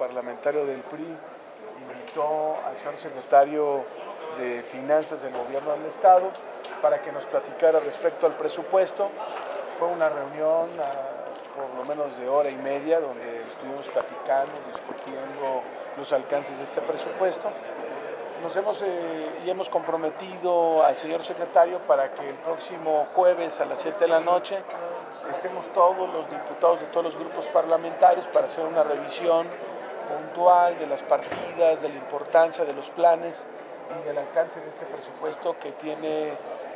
parlamentario del PRI invitó al señor secretario de Finanzas del Gobierno del Estado para que nos platicara respecto al presupuesto. Fue una reunión por lo menos de hora y media donde estuvimos platicando, discutiendo los alcances de este presupuesto. Nos hemos eh, y hemos comprometido al señor secretario para que el próximo jueves a las 7 de la noche estemos todos los diputados de todos los grupos parlamentarios para hacer una revisión puntual de las partidas, de la importancia de los planes y del alcance de este presupuesto que tiene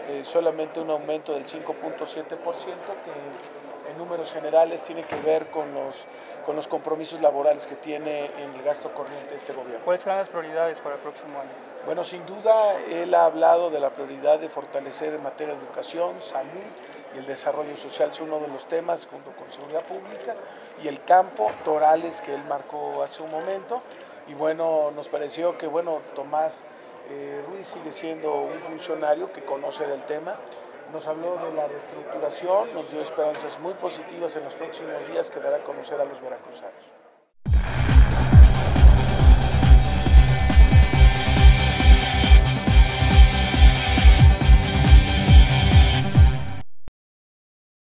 eh, solamente un aumento del 5.7%, que en números generales tiene que ver con los, con los compromisos laborales que tiene en el gasto corriente este gobierno. ¿Cuáles serán las prioridades para el próximo año? Bueno, sin duda él ha hablado de la prioridad de fortalecer en materia de educación, salud y el desarrollo social es uno de los temas junto con seguridad pública y el campo Torales que él marcó hace un momento y bueno, nos pareció que bueno, Tomás eh, Ruiz sigue siendo un funcionario que conoce del tema, nos habló de la reestructuración, nos dio esperanzas muy positivas en los próximos días que dará a conocer a los veracruzanos.